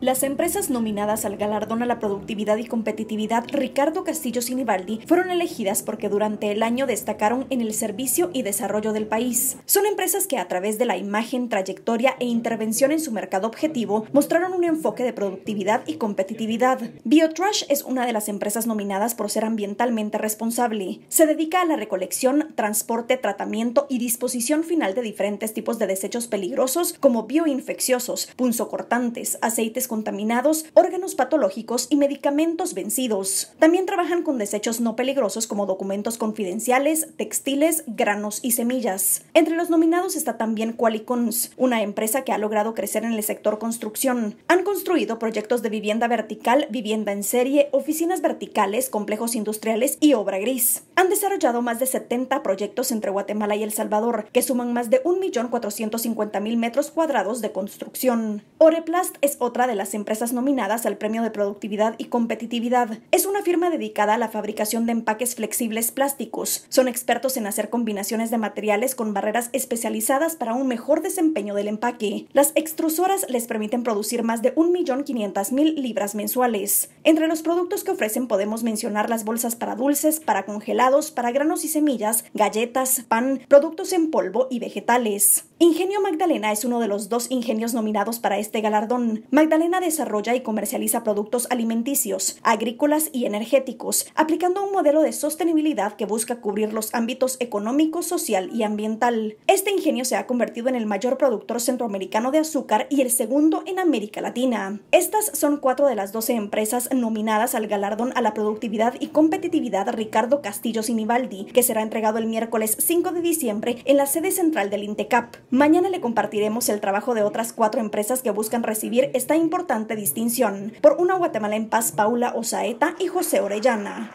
Las empresas nominadas al galardón a la productividad y competitividad Ricardo Castillo Sinibaldi fueron elegidas porque durante el año destacaron en el servicio y desarrollo del país. Son empresas que a través de la imagen, trayectoria e intervención en su mercado objetivo mostraron un enfoque de productividad y competitividad. Biotrash es una de las empresas nominadas por ser ambientalmente responsable. Se dedica a la recolección, transporte, tratamiento y disposición final de diferentes tipos de desechos peligrosos como bioinfecciosos, punzocortantes, aceites contaminados, órganos patológicos y medicamentos vencidos. También trabajan con desechos no peligrosos como documentos confidenciales, textiles, granos y semillas. Entre los nominados está también Qualicons, una empresa que ha logrado crecer en el sector construcción. Han construido proyectos de vivienda vertical, vivienda en serie, oficinas verticales, complejos industriales y obra gris. Han desarrollado más de 70 proyectos entre Guatemala y El Salvador, que suman más de 1.450.000 metros cuadrados de construcción. Oreplast es otra de las empresas nominadas al Premio de Productividad y Competitividad. Es una firma dedicada a la fabricación de empaques flexibles plásticos. Son expertos en hacer combinaciones de materiales con barreras especializadas para un mejor desempeño del empaque. Las extrusoras les permiten producir más de 1.500.000 libras mensuales. Entre los productos que ofrecen podemos mencionar las bolsas para dulces, para congelados, para granos y semillas, galletas, pan, productos en polvo y vegetales. Ingenio Magdalena es uno de los dos ingenios nominados para este galardón. Magdalena desarrolla y comercializa productos alimenticios, agrícolas y energéticos, aplicando un modelo de sostenibilidad que busca cubrir los ámbitos económico, social y ambiental. Este ingenio se ha convertido en el mayor productor centroamericano de azúcar y el segundo en América Latina. Estas son cuatro de las doce empresas nominadas al galardón a la productividad y competitividad Ricardo Castillo Sinibaldi, que será entregado el miércoles 5 de diciembre en la sede central del INTECAP. Mañana le compartiremos el trabajo de otras cuatro empresas que buscan recibir esta importante distinción por una Guatemala en paz Paula Osaeta y José Orellana.